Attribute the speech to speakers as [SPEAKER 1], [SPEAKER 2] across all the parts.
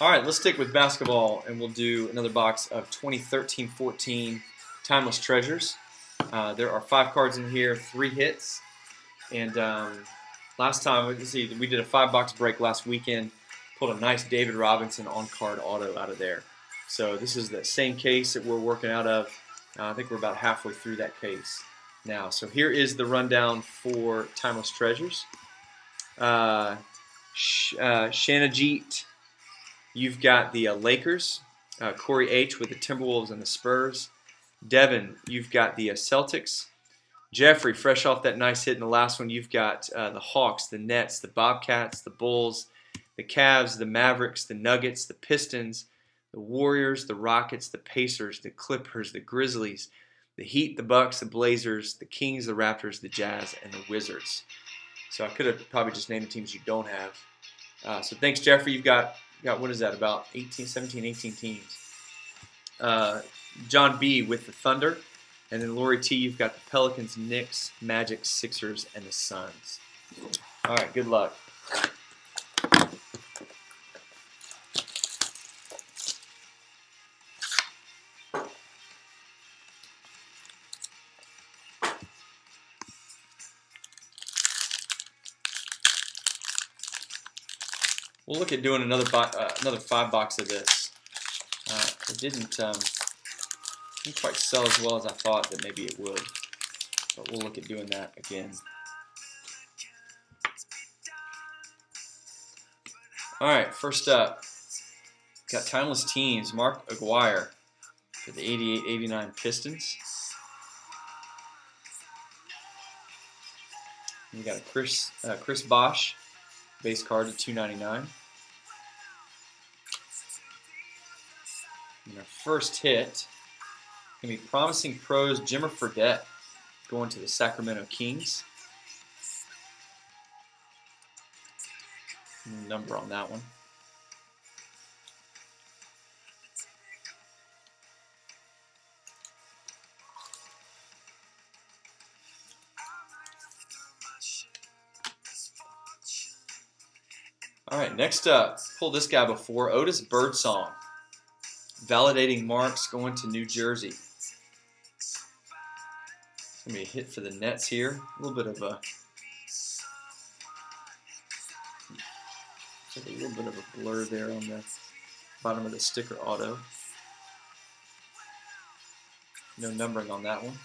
[SPEAKER 1] All right, let's stick with basketball, and we'll do another box of 2013-14 Timeless Treasures. Uh, there are five cards in here, three hits, and um, last time we see we did a five-box break last weekend. Pulled a nice David Robinson on-card auto out of there. So this is the same case that we're working out of. Uh, I think we're about halfway through that case now. So here is the rundown for Timeless Treasures. Uh, Sh- uh, Shanajit, you've got the uh, Lakers. Uh, Corey H with the Timberwolves and the Spurs. Devin, you've got the uh, Celtics. Jeffrey, fresh off that nice hit in the last one, you've got uh, the Hawks, the Nets, the Bobcats, the Bulls, the Cavs, the Mavericks, the Nuggets, the Pistons, the Warriors, the Rockets, the Pacers, the Clippers, the Grizzlies, the Heat, the Bucks, the Blazers, the Kings, the Raptors, the Jazz, and the Wizards. So I could have probably just named the teams you don't have. Uh, so thanks, Jeffrey. You've got got what is that? About 18, 17, 18 teams. Uh, John B with the Thunder, and then Lori T. You've got the Pelicans, Knicks, Magic, Sixers, and the Suns. All right. Good luck. We'll look at doing another uh, another five box of this. Uh, it didn't um, didn't quite sell as well as I thought that maybe it would, but we'll look at doing that again. All right, first up, got timeless teams. Mark Aguirre for the 88-89 Pistons. We got a Chris uh, Chris Bosh base card to 299. And our first hit can be Promising Pros Jimmer Fredette going to the Sacramento Kings. Number on that one. All right, next up, pull this guy before Otis Birdsong, validating marks going to New Jersey. It's gonna be a hit for the Nets here. A little bit of a, like a little bit of a blur there on the bottom of the sticker auto. No numbering on that one.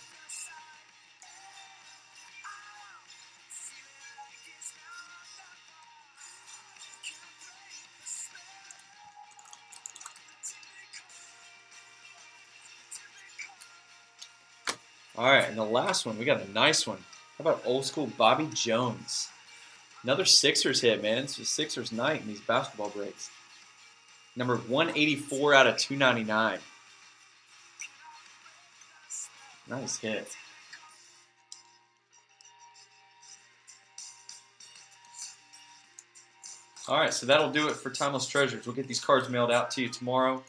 [SPEAKER 1] All right, and the last one, we got a nice one. How about old school Bobby Jones? Another Sixers hit, man. It's a Sixers night in these basketball breaks. Number 184 out of 299. Nice hit. All right, so that'll do it for Timeless Treasures. We'll get these cards mailed out to you tomorrow.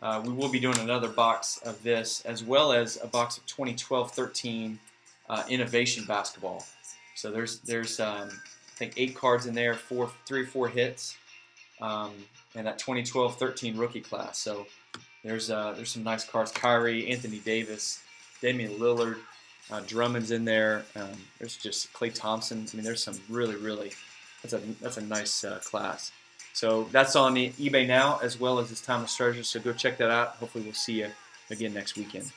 [SPEAKER 1] Uh, we will be doing another box of this, as well as a box of 2012-13 uh, Innovation Basketball. So there's there's um, I think eight cards in there, four, three or four hits, um, and that 2012-13 rookie class. So there's uh, there's some nice cards. Kyrie, Anthony Davis, Damian Lillard, uh, Drummond's in there. Um, there's just Klay Thompson. I mean, there's some really really that's a that's a nice uh, class. So that's on eBay now as well as this Timeless Treasure. So go check that out. Hopefully we'll see you again next weekend.